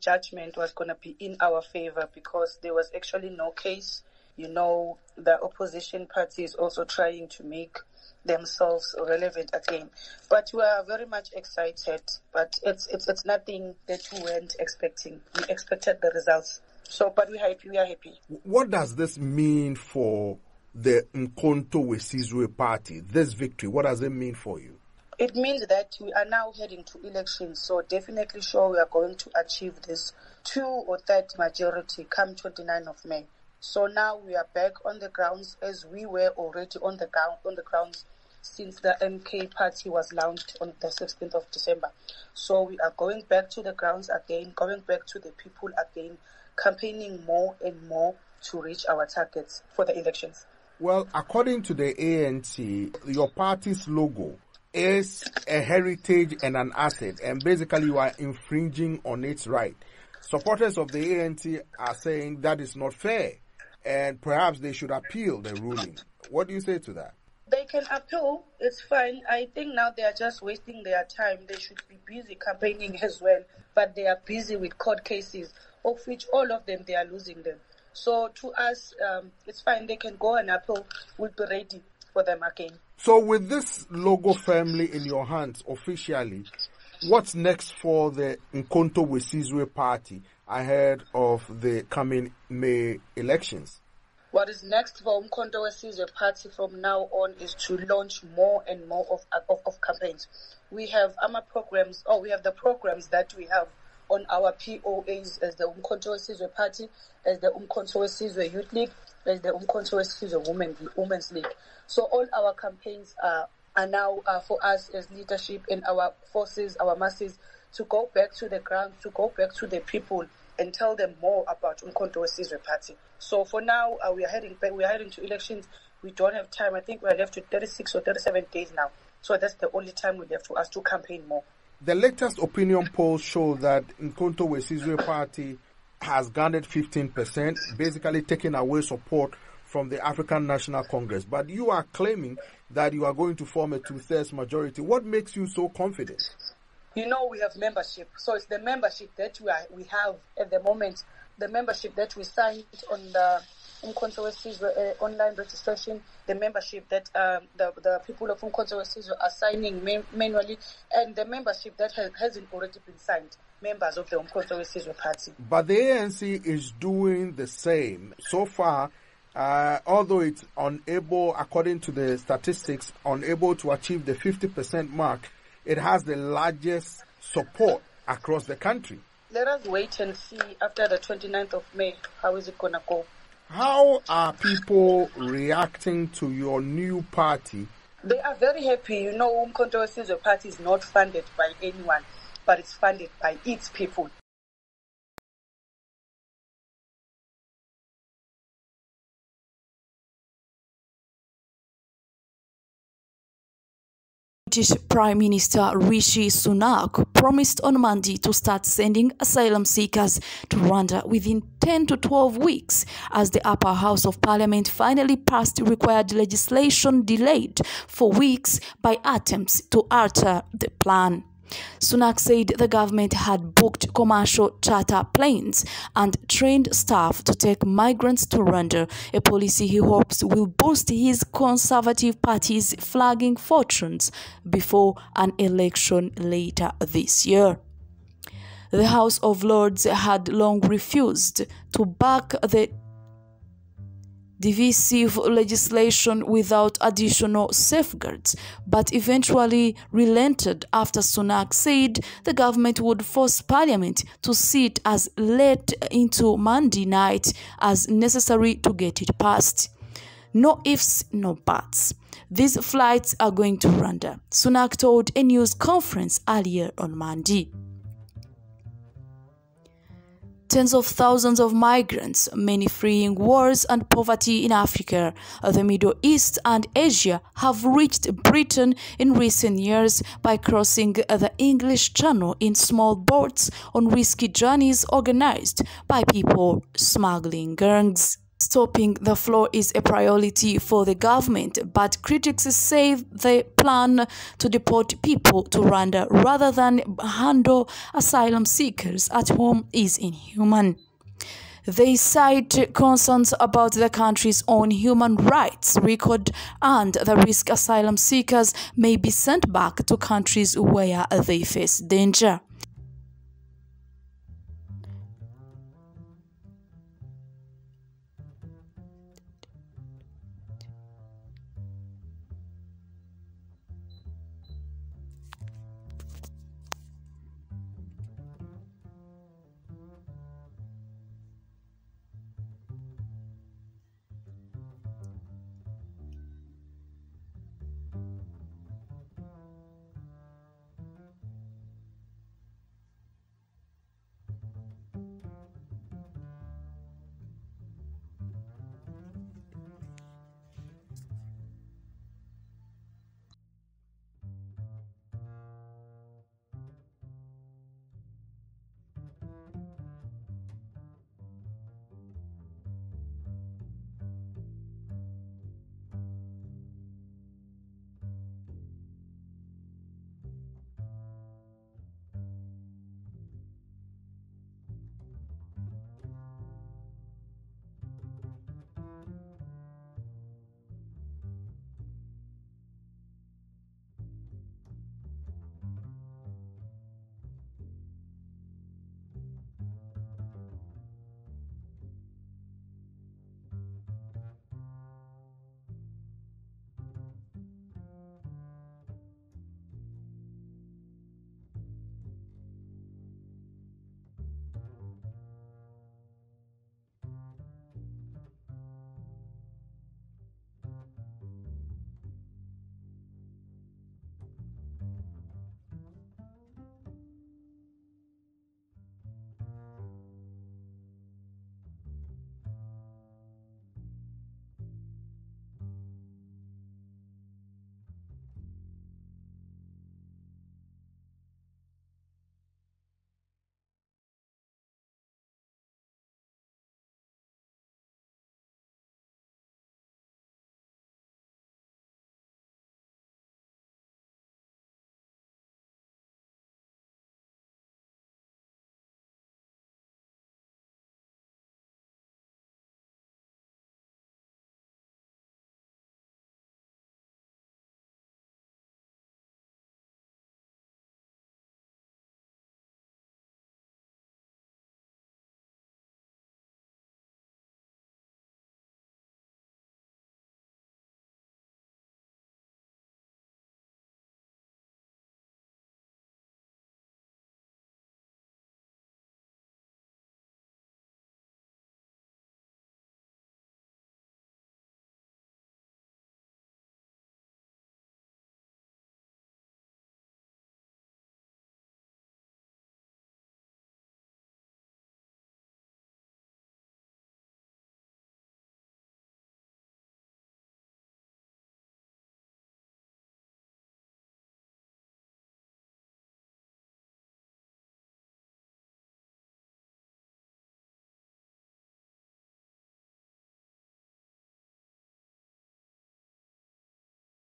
judgment was going to be in our favor because there was actually no case. You know, the opposition party is also trying to make themselves relevant again. But we are very much excited, but it's, it's, it's nothing that we weren't expecting. We expected the results. So, but we're happy, we are happy. What does this mean for the Umkhonto weSizwe party, this victory? What does it mean for you? It means that we are now heading to elections, so definitely sure we are going to achieve this two or third majority come 29th of May. So now we are back on the grounds as we were already on the ground on the grounds since the MK party was launched on the 16th of December. So we are going back to the grounds again, going back to the people again, campaigning more and more to reach our targets for the elections. Well, according to the ANC, your party's logo is a heritage and an asset, and basically you are infringing on its right. Supporters of the ANC are saying that is not fair, and perhaps they should appeal the ruling. What do you say to that? They can appeal, it's fine. I think now they are just wasting their time. They should be busy campaigning as well, but they are busy with court cases, of which all of them they are losing them. So to us, um, it's fine. They can go and appeal. We'll be ready for them again. So with this logo firmly in your hands officially, what's next for the Umkhonto weSizwe party ahead of the coming May elections? What is next for Umkhonto weSizwe party from now on is to launch more and more of, of, of campaigns. We have AMA programs, or oh, we have the programs that we have on our POAs as the Umkhonto weSizwe Party, as the Umkhonto weSizwe Youth League, as the Umkhonto weSizwe Women, Women's League. So all our campaigns are, are now uh, for us as leadership and our forces, our masses, to go back to the ground, to go back to the people and tell them more about Umkhonto weSizwe Party. So for now, uh, we are heading back, we are heading to elections. We don't have time. I think we are left with 36 or 37 days now. So that's the only time we left for us to campaign more. The latest opinion polls show that Umkhonto weSizwe Party has garnered 15%, basically taking away support from the African National Congress. But you are claiming that you are going to form a two-thirds majority. What makes you so confident? You know, we have membership. So it's the membership that we, are, we have at the moment, the membership that we signed on the Umkhonto weSizwe uh, online registration, the membership that um, the, the people of Umkhonto weSizwe are signing man- manually, and the membership that has, hasn't already been signed, members of the Umkhonto weSizwe party. But the ANC is doing the same. So far, uh, although it's unable, according to the statistics, unable to achieve the 50% mark, it has the largest support across the country. Let us wait and see after the 29th of May, how is it going to go? How are people reacting to your new party? They are very happy. You know, Umkhonto weSizwe party is not funded by anyone, but it's funded by its people. British Prime Minister Rishi Sunak promised on Monday to start sending asylum seekers to Rwanda within 10 to 12 weeks as the upper house of parliament finally passed required legislation delayed for weeks by attempts to alter the plan. Sunak said the government had booked commercial charter planes and trained staff to take migrants to Rwanda, a policy he hopes will boost his Conservative Party's flagging fortunes before an election later this year. The House of Lords had long refused to back the divisive legislation without additional safeguards, but eventually relented after Sunak said the government would force parliament to sit as late into Monday night as necessary to get it passed. No ifs, no buts. These flights are going to Rwanda, Sunak told a news conference earlier on Monday. Tens of thousands of migrants, many fleeing wars and poverty in Africa, the Middle East, and Asia, have reached Britain in recent years by crossing the English Channel in small boats on risky journeys organized by people smuggling gangs. Stopping the flow is a priority for the government, but critics say the plan to deport people to Rwanda rather than handle asylum seekers at home is inhuman. They cite concerns about the country's own human rights record and the risk asylum seekers may be sent back to countries where they face danger.